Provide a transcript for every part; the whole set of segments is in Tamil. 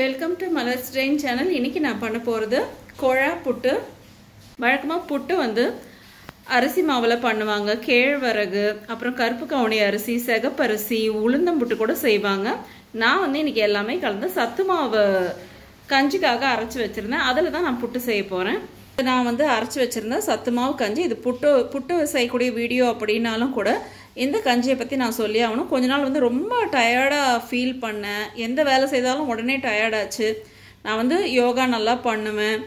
Welcome to Malar strain channel இன்றைக்கி நான் பண்ண போகிறது கொழா புட்டு. வழக்கமாக புட்டு வந்து அரிசி மாவில் பண்ணுவாங்க. கேழ்வரகு அப்புறம் கருப்பு கவுனி அரிசி செகப்பரிசி உளுந்தம்புட்டு கூட செய்வாங்க. நான் வந்து இன்னைக்கு எல்லாமே கலந்து சத்து மாவு கஞ்சிக்காக அரைச்சி வச்சுருந்தேன். அதில் தான் நான் புட்டு செய்ய போகிறேன் நான் வந்து அரைச்சி வச்சுருந்தேன் சத்து மாவு கஞ்சி இது புட்டு புட்டு செய்யக்கூடிய வீடியோ அப்படின்னாலும் கூட இந்த கஞ்சியை பற்றி நான் சொல்லி ஆகணும். கொஞ்ச நாள் வந்து ரொம்ப டயர்டாக ஃபீல் பண்ணேன். எந்த வேலை செய்தாலும் உடனே டயர்டாச்சு நான் வந்து யோகா நல்லா பண்ணுவேன்.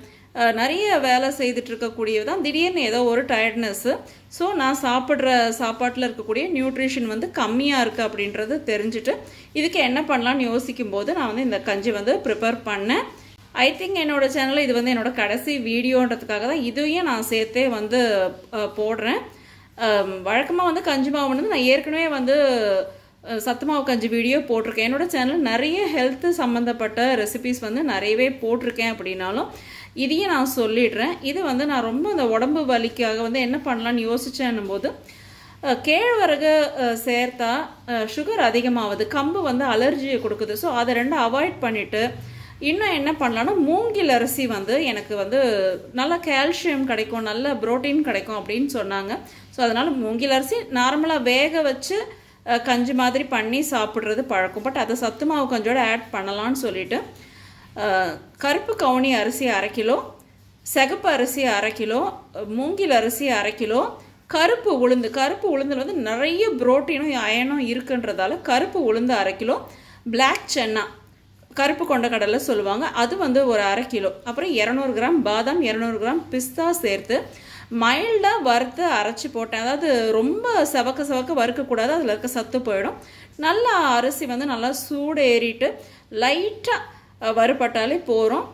நிறைய வேலை செய்துட்டு இருக்கக்கூடியது தான் திடீர்னு ஏதோ ஒரு டயர்ட்னஸ்ஸு ஸோ நான் சாப்பிட்ற சாப்பாட்டில் இருக்கக்கூடிய நியூட்ரிஷன் வந்து கம்மியாக இருக்குது அப்படின்றது தெரிஞ்சுட்டு இதுக்கு என்ன பண்ணலாம்னு யோசிக்கும் போது நான் வந்து இந்த கஞ்சி வந்து ப்ரிப்பேர் பண்ணேன். ஐ திங்க் என்னோட சேனலில் இது வந்து என்னோட கடைசி வீடியோன்றதுக்காக தான் இதையும் நான் சேர்த்தே வந்து போடுறேன். வழக்கமாக வந்து கஞ்சி மாவு வந்து நான் ஏற்கனவே வந்து சத்துமாவு சத்து மாவு கஞ்சி வீடியோ போட்டிருக்கேன். என்னோடய சேனலில் நிறைய ஹெல்த்து சம்மந்தப்பட்ட ரெசிபிஸ் வந்து நிறையவே போட்டிருக்கேன் அப்படின்னாலும் இதையும் நான் சொல்லிடுறேன். இது வந்து நான் ரொம்ப இந்த உடம்பு வலிக்காக வந்து என்ன பண்ணலான்னு யோசித்தேன்னும் போது கேழ்வரகு சேர்த்தா சுகர் அதிகமாகுது கம்பு வந்து அலர்ஜியை கொடுக்குது. ஸோ அதை ரெண்டும் அவாய்ட் பண்ணிவிட்டு இன்னும் என்ன பண்ணலான்னா மூங்கில் அரிசி வந்து எனக்கு வந்து நல்ல கால்சியம் கிடைக்கும் நல்ல புரோட்டீன் கிடைக்கும் அப்படின்னு சொன்னாங்க. ஸோ அதனால் மூங்கில் அரிசி நார்மலாக வேக வச்சு கஞ்சி மாதிரி பண்ணி சாப்பிட்றது பழக்கம். பட் அதை சத்து மாவு கொஞ்சோடு ஆட் பண்ணலான்னு சொல்லிட்டு கருப்பு கவுனி அரிசி அரை கிலோ சிகப்பு அரிசி அரை கிலோ மூங்கில் அரிசி அரை கிலோ கருப்பு உளுந்து. கருப்பு உளுந்தில் வந்து நிறைய புரோட்டீனும் அயனும் இருக்குன்றதால கருப்பு உளுந்து அரை கிலோ பிளாக் சென்னா கருப்பு கொண்ட கடலை சொல்லுவாங்க. அது வந்து ஒரு அரை கிலோ. அப்புறம் இரநூறு கிராம் பாதாம் இரநூறு கிராம் பிஸ்தா சேர்த்து மைல்டாக வறுத்து அரைச்சி போட்டேன். அதாவது ரொம்ப செவக்க செவக்க வறுக்கக்கூடாது. அதில் இருக்க சத்து போயிடும். நல்லா அரிசி வந்து நல்லா சூடு ஏறிட்டு லைட்டாக வறுபட்டாலே போகிறோம்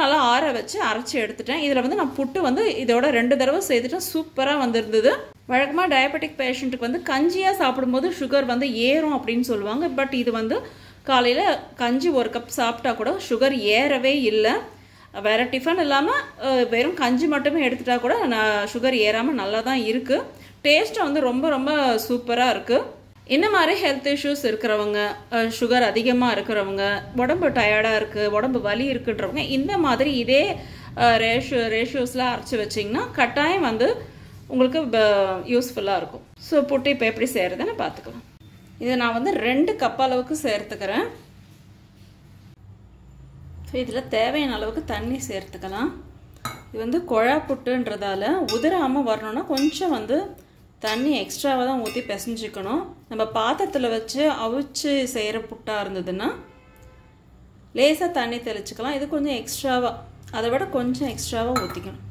நல்லா ஆற வச்சு அரைச்சி எடுத்துட்டேன். இதில் வந்து நான் புட்டு வந்து இதோட ரெண்டு தடவை செய்துட்டேன் சூப்பராக வந்திருந்தது. வழக்கமாக டயபெட்டிக் பேஷண்ட்டுக்கு வந்து கஞ்சியாக சாப்பிடும்போது சுகர் வந்து ஏறும் அப்படின்னு சொல்லுவாங்க. பட் இது வந்து காலையில் கஞ்சி ஒரு கப் சாப்பிட்டா கூட சுகர் ஏறவே இல்லை. வேறு டிஃபன் இல்லாமல் வெறும் கஞ்சி மட்டுமே எடுத்துட்டா கூட நான் சுகர் ஏறாமல் நல்லா தான் இருக்குது டேஸ்ட்டும் வந்து ரொம்ப ரொம்ப சூப்பராக இருக்குது இந்த மாதிரி ஹெல்த் இஷ்யூஸ் இருக்கிறவங்க சுகர் அதிகமாக இருக்கிறவங்க உடம்பு டயர்டாக இருக்குது உடம்பு வலி இருக்குன்றவங்க இந்த மாதிரி இதே ரேஷியோ ரேஷியோஸ்லாம் அரைச்சி வச்சிங்கன்னா கட்டாயம் வந்து உங்களுக்கு யூஸ்ஃபுல்லாக இருக்கும். ஸோ புட்டு இப்போ எப்படி செய்கிறதுன்னு பார்த்துக்கலாம் இதை நான் வந்து ரெண்டு கப் அளவுக்கு சேர்த்துக்கிறேன். ஸோ இதில் தேவையான அளவுக்கு தண்ணி சேர்த்துக்கலாம். இது வந்து குழா புட்டுன்றதால உதிராமல் வரணும்னா கொஞ்சம் வந்து தண்ணி எக்ஸ்ட்ராவாக தான் ஊற்றி பிசைஞ்சிக்கணும். நம்ம பாத்திரத்தில் வச்சு அவிச்சு செய்கிற புட்டாக இருந்ததுன்னா லேசாக தண்ணி தெளிச்சுக்கலாம். இது கொஞ்சம் எக்ஸ்ட்ராவாக அதை விட கொஞ்சம் எக்ஸ்ட்ராவாக ஊற்றிக்கணும்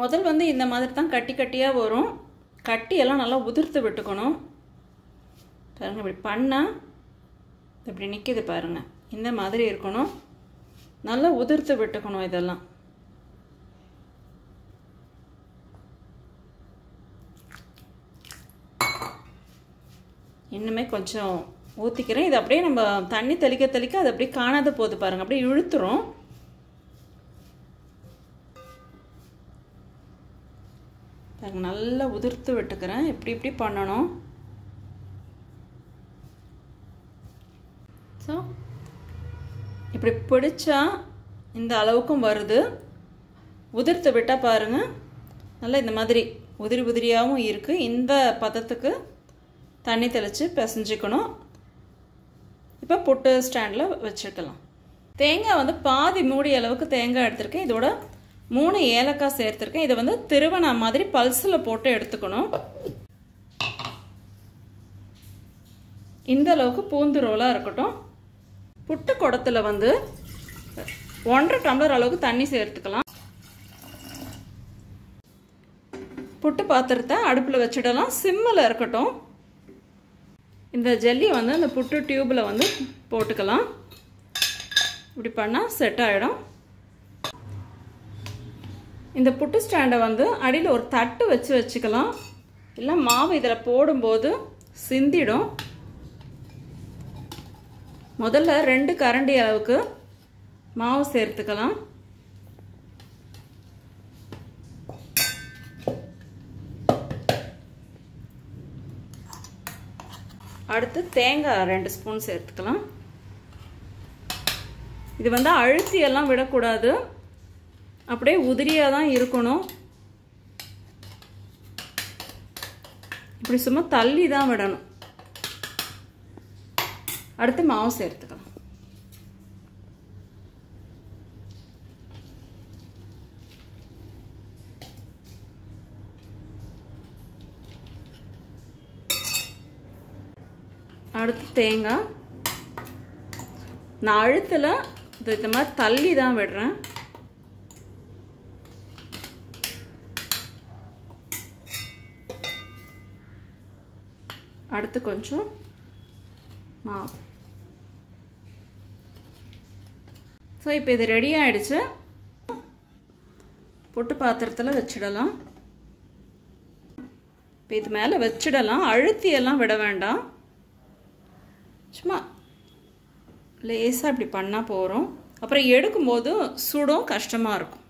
முதல் வந்து இந்த மாதிரி தான் கட்டி கட்டியாக வரும். கட்டியெல்லாம் நல்லா உதிர்த்து விட்டுக்கணும். பாருங்கள் இப்படி பண்ணால் இப்படி நிற்கிது பாருங்கள் இந்த மாதிரி இருக்கணும். நல்லா உதிர்த்து விட்டுக்கணும் இதெல்லாம். இன்னுமே கொஞ்சம் ஊற்றிக்கிறேன் இது அப்படியே நம்ம தண்ணி தெளிக்க தெளிக்க அது அப்படியே காணாத போகுது பாருங்கள் அப்படியே இழுத்துரும். பாருங்க நல்லா உதிர்த்து விட்டுக்கிறேன். இப்படி இப்படி பண்ணணும். ஸோ இப்படி பிடிச்சா இந்த அளவுக்கும் வருது. உதிர்த்து விட்டால் பாருங்கள் நல்லா இந்த மாதிரி உதிரி உதிரியாகவும் இருக்குது இந்த பதத்துக்கு தண்ணி தெளித்து பிசைஞ்சிக்கணும். இப்போ புட்டு ஸ்டாண்டில் வச்சுக்கலாம் தேங்காய் வந்து பாதி மூடி அளவுக்கு தேங்காய் எடுத்திருக்கேன். இதோட மூணு ஏலக்காய் சேர்த்துருக்கேன். இதை வந்து திருவண்ணா மாதிரி பல்ஸில் போட்டு எடுத்துக்கணும். இந்த அளவுக்கு பூந்து ரோலாக இருக்கட்டும். புட்டு குடத்தில் வந்து ஒன்றரை டம்ளர் அளவுக்கு தண்ணி சேர்த்துக்கலாம். புட்டு பாத்திரத்தை அடுப்பில் வச்சிடலாம். சிம்மில் இருக்கட்டும். இந்த ஜெல்லி வந்து அந்த புட்டு டியூப்பில் வந்து போட்டுக்கலாம். இப்படி பண்ணால் செட் ஆகிடும் இந்த புட்டு ஸ்டாண்டை வந்து அடியில் ஒரு தட்டு வச்சு வச்சுக்கலாம். இல்லை மாவு இதில் போடும்போது சிந்திடும். முதல்ல ரெண்டு கரண்டி அளவுக்கு மாவு சேர்த்துக்கலாம். அடுத்து தேங்காய் ரெண்டு ஸ்பூன் சேர்த்துக்கலாம். இது வந்து அழுத்தி எல்லாம் விடக்கூடாது. அப்படியே உதிரியாக தான் இருக்கணும். இப்படி சும்மா தள்ளி தான் விடணும். அடுத்து மாவு சேர்த்துக்கலாம். அடுத்து தேங்காய். நான் அழுத்தில் இது இந்த மாதிரி தள்ளி தான் விடுறேன். அடுத்து கொஞ்சம் மாவு. ஸோ இப்போ இது ரெடி ஆகிடுச்சு பொட்டு பாத்திரத்தில் வச்சிடலாம். இப்போ இது மேலே வச்சிடலாம். அழுத்தியெல்லாம் விட வேண்டாம். சும்மா லேசாக இப்படி பண்ணால் போகிறோம் அப்புறம் எடுக்கும்போது சுடும் கஷ்டமாக இருக்கும்.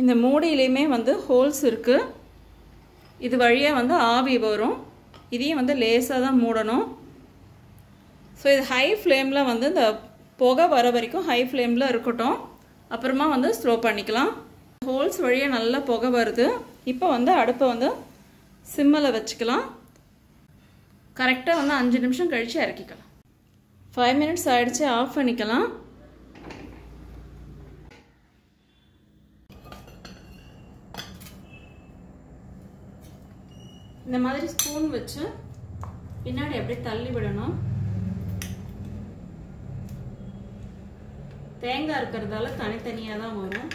இந்த மூடியிலையுமே வந்து ஹோல்ஸ் இருக்குது இது வழியாக வந்து ஆவி வரும். இதையும் வந்து லேசாக தான் மூடணும். ஸோ இது ஹை ஃப்ளேமில் வந்து இந்த புகை வர வரைக்கும் ஹை ஃப்ளேமில் இருக்கட்டும். அப்புறமா வந்து ஸ்லோ பண்ணிக்கலாம். ஹோல்ஸ் வழியாக நல்லா புகை வருது. இப்போ வந்து அடுப்பை வந்து சிம்மில் வச்சுக்கலாம். கரெக்டாக வந்து அஞ்சு நிமிஷம் கழித்து இறக்கிக்கலாம். ஃபைவ் மினிட்ஸ் ஆகிடுச்சு ஆஃப் பண்ணிக்கலாம். இந்த மாதிரி ஸ்பூன் வச்சு பின்னாடி அப்படியே தள்ளி விடணும். தேங்காய் இருக்கிறதால தனித்தனியாக தான் வரும்.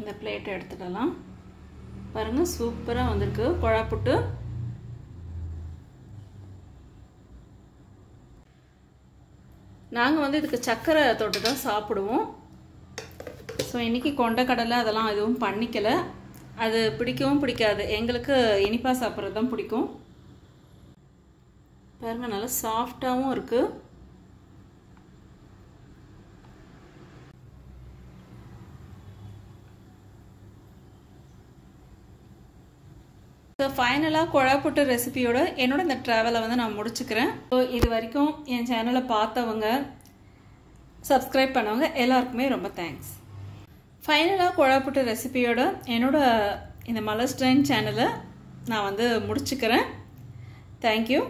இந்த பிளேட்டை எடுத்துடலாம். பாருங்கள் சூப்பராக வந்திருக்கு. குழாப்புட்டு நாங்கள் வந்து இதுக்கு சர்க்கரை தொட்டு தான் சாப்பிடுவோம். ஸோ இன்றைக்கி கொண்டக்கடலை அதெல்லாம் எதுவும் பண்ணிக்கலை. அது பிடிக்கவும் பிடிக்காது. எங்களுக்கு இனிப்பாக சாப்பிட்றது தான் பிடிக்கும். பாருங்கள் நல்லா சாஃப்டாகவும் இருக்குது ஸோ ஃபைனலாக குழாப்புட்டு ரெசிபியோட என்னோட இந்த ட்ராவலை வந்து நான் முடிச்சுக்கிறேன். ஸோ இது வரைக்கும் என் சேனலை பார்த்தவங்க சப்ஸ்கிரைப் பண்ணவங்க எல்லாருக்குமே ரொம்ப தேங்க்ஸ் ஃபைனலாக குழாப்புட்டு ரெசிபியோட என்னோட இந்த மலஸ்ட்ரைன் சேனலை நான் வந்து முடிச்சுக்கிறேன். தேங்க்யூ